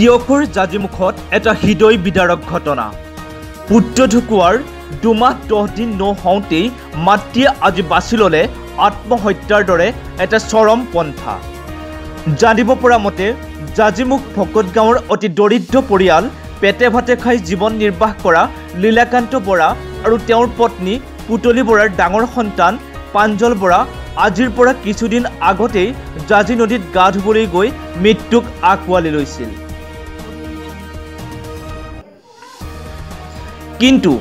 তিয়কুৰ জাজিমুখত এটা হৃদয় বিদাৰক ঘটনা। পুত্ৰ ঢুকুৱাৰ দুমাহ দহ দিন নহওঁতেই মাতৃয়ে আজি বাছি ল'লে আত্মহত্যাৰ দৰে এটা চৰম পন্থা। জানিব পৰা মতে জাজিমুখ ভকত গাঁৱৰ অতি দৰিদ্ৰ পৰিয়াল পেটে ভাতে খাই জীৱন নিৰ্বাহ কৰা লীলাকান্ত বৰা আৰু তেওঁৰ পত্নী পুতলী বৰাৰ ডাঙৰ সন্তান প্ৰাঞ্জল বৰা আজিৰ পৰা কিছুদিন আগতেই জাজি নদীত গা ধুবলৈ গৈ মৃত্যুক আঁকোৱালি লৈছিল। কিন্তু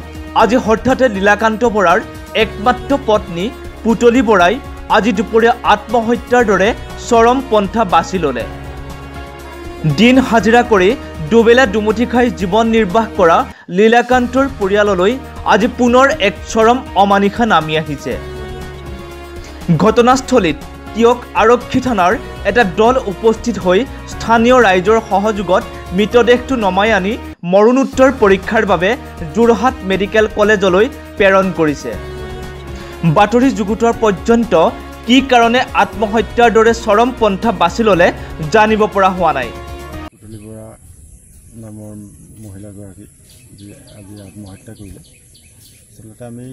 আজি হঠাতে লীলাকান্ত বৰাৰ একমাত্ৰ পত্নী পুতলী বৰাই আজি দুপৰীয়া আত্মহত্যাৰ দৰে চৰম পন্থা বাছি ল'লে। দিন হাজিৰা কৰি দুবেলা দুমুঠি খাই জীৱন নিৰ্বাহ কৰা লীলাকান্তৰ পৰিয়াললৈ আজি পুনৰ এক চৰম অমানিশা নামি আহিছে। ঘটনাস্থলীত তিয়ক আৰক্ষী থানাৰ এটা দল উপস্থিত হৈ স্থানীয় ৰাইজৰ সহযোগত মৃতদেহটো নমাই আনি মৰণোত্তৰ পৰীক্ষাৰ বাবে যোৰহাট মেডিকেল কলেজলৈ প্ৰেৰণ কৰিছে। বাতৰি যুগুতোৱাৰ পৰ্যন্ত কি কাৰণে আত্মহত্যাৰ দৰে চৰম পন্থা বাছি ল'লে জানিব পৰা হোৱা নাই। নামৰ মহিলাগৰাকী যি আজি আত্মহত্যা কৰিলে। আচলতে আমি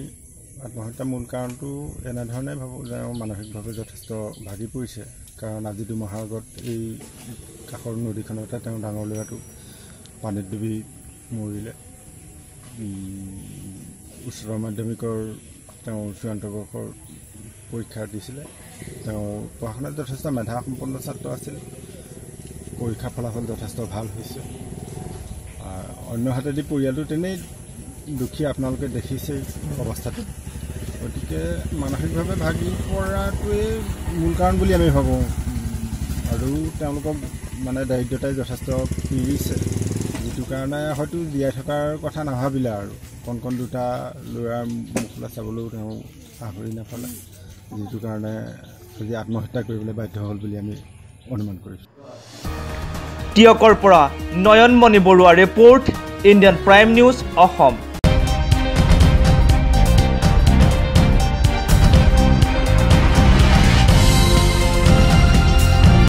আত্মহত্যাৰ মূল কাৰণটো এনেধৰণে ভাবোঁ যে মানসিকভাৱে যথেষ্ট ভাগি পৰিছে। কাৰণ আজি দুমাহৰ আগত এই কাষৰ নদীখনতে তেওঁ ডাঙৰ ল'ৰাটো পানীত ডুবি মৰিলে। উচ্চতৰ মাধ্যমিকৰ তেওঁ চূড়ান্ত বৰ্ষৰ পৰীক্ষা দিছিলে। তেওঁ পঢ়া শুনাত যথেষ্ট মেধাসম্পন্ন ছাত্ৰ আছিল। পৰীক্ষাৰ ফলাফল যথেষ্ট ভাল হৈছে। আহ, অন্য হাতেদি পৰিয়ালটো তেনেই দুখী আপোনালোকে দেখিছেই অৱস্থাটো। গতিকে মানসিকভাৱে ভাগি পৰাটোৱেই মূল কাৰণ বুলি আমি ভাবোঁ। আৰু তেওঁলোকক মানে দাৰিদ্ৰতাই যথেষ্ট পীড়িছে। যিটো কাৰণে হয়তো জীয়াই থকাৰ কথা নাভাবিলে আৰু। কণ কণ দুটা ল'ৰাৰ মুখলৈ চাবলৈও তেওঁ আহৰি নাপালে। যিটো কাৰণে আজি আত্মহত্যা কৰিবলৈ বাধ্য হ'ল বুলি আমি অনুমান কৰিছোঁ। তিয়কৰ পৰা Nayanmoni Baruah report Indian prime news Assam.